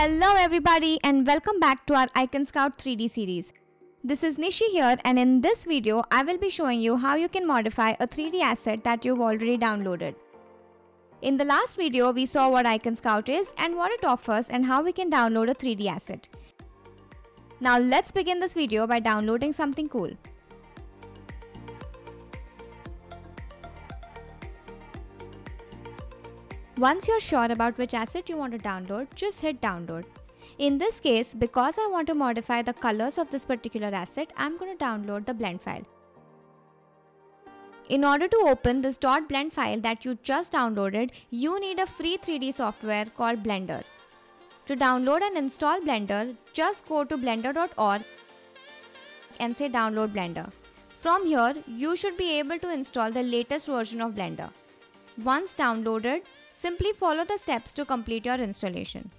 Hello everybody and welcome back to our IconScout 3D series. This is Nishi here and in this video I will be showing you how you can modify a 3D asset that you've already downloaded. In the last video we saw what IconScout is and what it offers and how we can download a 3D asset. Now let's begin this video by downloading something cool. Once you're sure about which asset you want to download, just hit download. In this case, because I want to modify the colors of this particular asset, I'm going to download the blend file. In order to open this .blend file that you just downloaded, you need a free 3D software called Blender. To download and install Blender, just go to blender.org and say download Blender. From here, you should be able to install the latest version of Blender. Once downloaded, Simply follow the steps to complete your installation.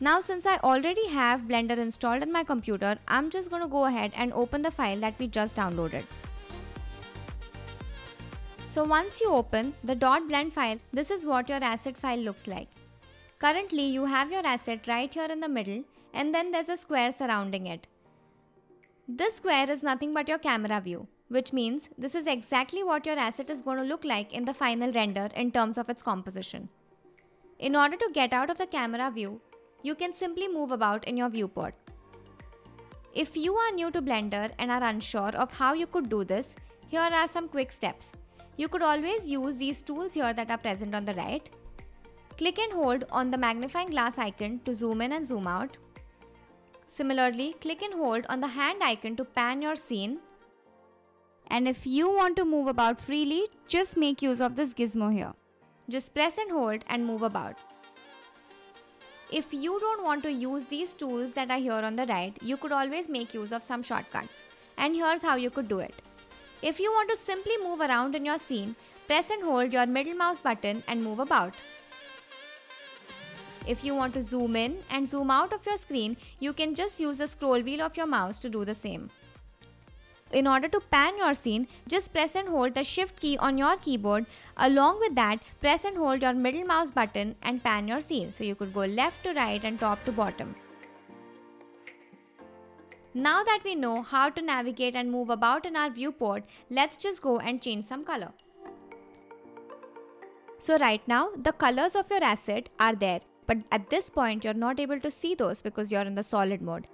Now since I already have Blender installed on my computer, I'm just going to go ahead and open the file that we just downloaded. So once you open the .blend file, this is what your asset file looks like. Currently you have your asset right here in the middle and then there's a square surrounding it. This square is nothing but your camera view which means this is exactly what your asset is going to look like in the final render in terms of its composition. In order to get out of the camera view, you can simply move about in your viewport. If you are new to Blender and are unsure of how you could do this, here are some quick steps. You could always use these tools here that are present on the right. Click and hold on the magnifying glass icon to zoom in and zoom out. Similarly, click and hold on the hand icon to pan your scene and if you want to move about freely, just make use of this gizmo here. Just press and hold and move about. If you don't want to use these tools that are here on the right, you could always make use of some shortcuts. And here's how you could do it. If you want to simply move around in your scene, press and hold your middle mouse button and move about. If you want to zoom in and zoom out of your screen, you can just use the scroll wheel of your mouse to do the same. In order to pan your scene, just press and hold the shift key on your keyboard. Along with that, press and hold your middle mouse button and pan your scene. So you could go left to right and top to bottom. Now that we know how to navigate and move about in our viewport, let's just go and change some color. So right now, the colors of your asset are there. But at this point, you're not able to see those because you're in the solid mode.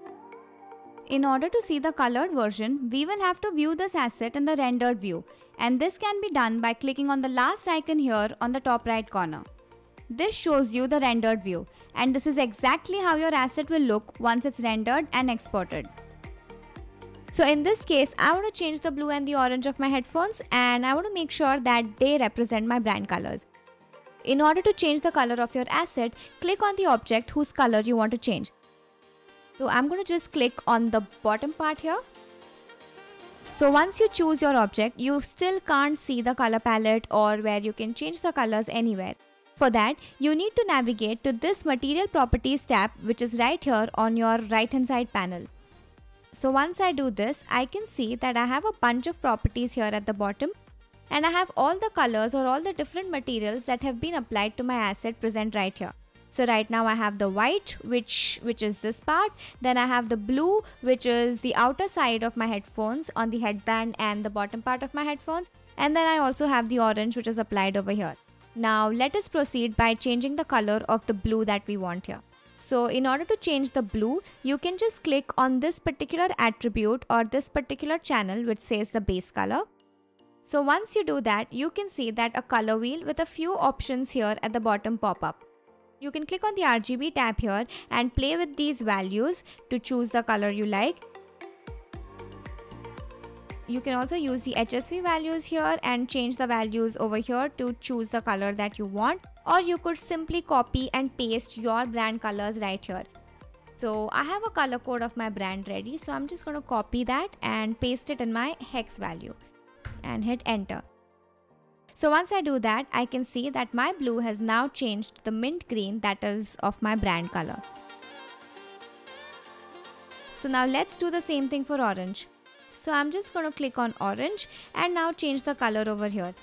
In order to see the colored version, we will have to view this asset in the rendered view and this can be done by clicking on the last icon here on the top right corner. This shows you the rendered view and this is exactly how your asset will look once it's rendered and exported. So in this case, I want to change the blue and the orange of my headphones and I want to make sure that they represent my brand colors. In order to change the color of your asset, click on the object whose color you want to change. So I'm going to just click on the bottom part here. So once you choose your object, you still can't see the color palette or where you can change the colors anywhere. For that, you need to navigate to this material properties tab which is right here on your right hand side panel. So once I do this, I can see that I have a bunch of properties here at the bottom and I have all the colors or all the different materials that have been applied to my asset present right here. So right now I have the white which which is this part. Then I have the blue which is the outer side of my headphones on the headband and the bottom part of my headphones. And then I also have the orange which is applied over here. Now let us proceed by changing the color of the blue that we want here. So in order to change the blue, you can just click on this particular attribute or this particular channel which says the base color. So once you do that, you can see that a color wheel with a few options here at the bottom pop up. You can click on the RGB tab here and play with these values to choose the color you like. You can also use the HSV values here and change the values over here to choose the color that you want or you could simply copy and paste your brand colors right here. So I have a color code of my brand ready so I'm just going to copy that and paste it in my hex value and hit enter. So once I do that, I can see that my blue has now changed the mint green that is of my brand color. So now let's do the same thing for orange. So I'm just going to click on orange and now change the color over here.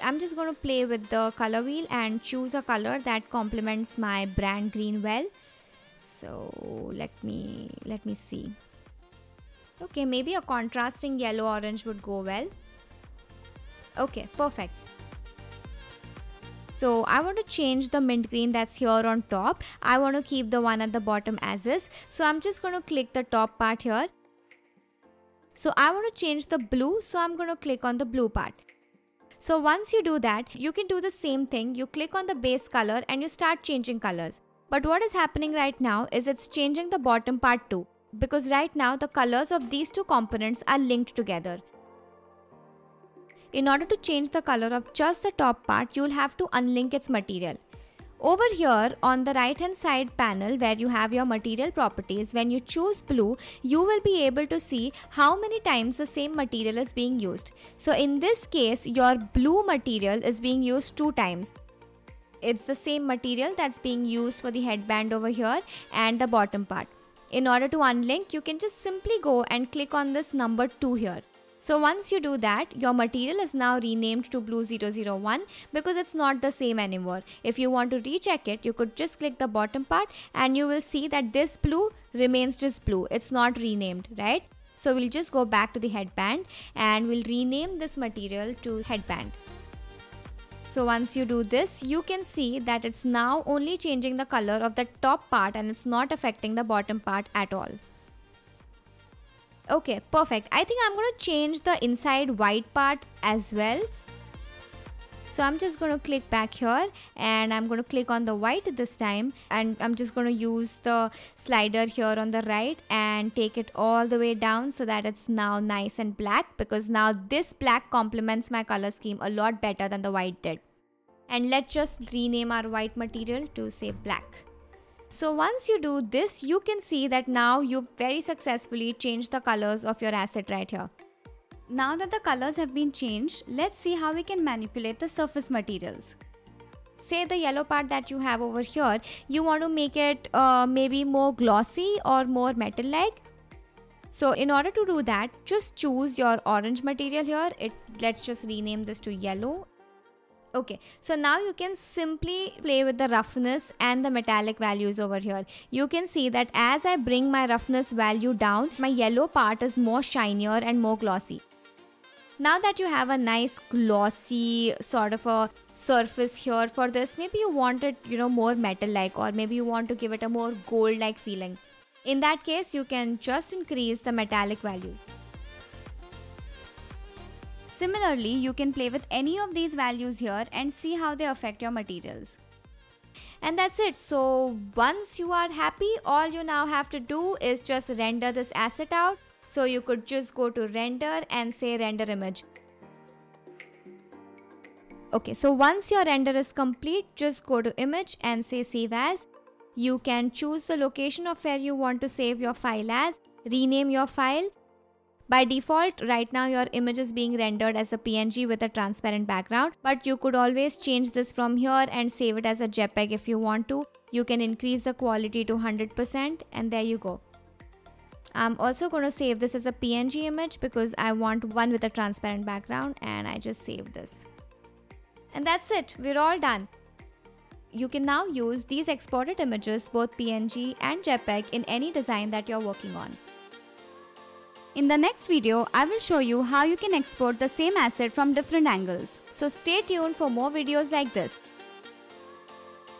I'm just going to play with the color wheel and choose a color that complements my brand green well. So let me let me see. Okay, maybe a contrasting yellow orange would go well. Okay, perfect. So I want to change the mint green that's here on top. I want to keep the one at the bottom as is. So I'm just going to click the top part here. So I want to change the blue. So I'm going to click on the blue part. So once you do that, you can do the same thing. You click on the base color and you start changing colors. But what is happening right now is it's changing the bottom part too. Because right now the colors of these two components are linked together. In order to change the color of just the top part, you'll have to unlink its material. Over here on the right hand side panel where you have your material properties, when you choose blue, you will be able to see how many times the same material is being used. So in this case, your blue material is being used two times. It's the same material that's being used for the headband over here and the bottom part. In order to unlink, you can just simply go and click on this number 2 here. So once you do that, your material is now renamed to blue 001 because it's not the same anymore. If you want to recheck it, you could just click the bottom part and you will see that this blue remains just blue. It's not renamed, right? So we'll just go back to the headband and we'll rename this material to headband. So once you do this, you can see that it's now only changing the color of the top part and it's not affecting the bottom part at all. Okay, perfect. I think I'm going to change the inside white part as well. So I'm just going to click back here and I'm going to click on the white this time and I'm just going to use the slider here on the right and take it all the way down so that it's now nice and black because now this black complements my color scheme a lot better than the white did. And let's just rename our white material to say black. So once you do this, you can see that now you've very successfully changed the colors of your asset right here. Now that the colors have been changed, let's see how we can manipulate the surface materials. Say the yellow part that you have over here, you want to make it uh, maybe more glossy or more metal-like. So in order to do that, just choose your orange material here. It Let's just rename this to yellow Okay, so now you can simply play with the roughness and the metallic values over here. You can see that as I bring my roughness value down, my yellow part is more shinier and more glossy. Now that you have a nice glossy sort of a surface here for this, maybe you want it, you know, more metal-like or maybe you want to give it a more gold-like feeling. In that case, you can just increase the metallic value. Similarly, you can play with any of these values here and see how they affect your materials. And that's it. So once you are happy, all you now have to do is just render this asset out. So you could just go to render and say render image. Okay, so once your render is complete, just go to image and say save as. You can choose the location of where you want to save your file as, rename your file by default, right now your image is being rendered as a PNG with a transparent background, but you could always change this from here and save it as a JPEG if you want to. You can increase the quality to 100% and there you go. I'm also going to save this as a PNG image because I want one with a transparent background and I just saved this. And that's it, we're all done. You can now use these exported images, both PNG and JPEG in any design that you're working on. In the next video, I will show you how you can export the same asset from different angles. So stay tuned for more videos like this.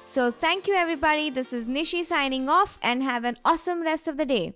So thank you everybody, this is Nishi signing off and have an awesome rest of the day.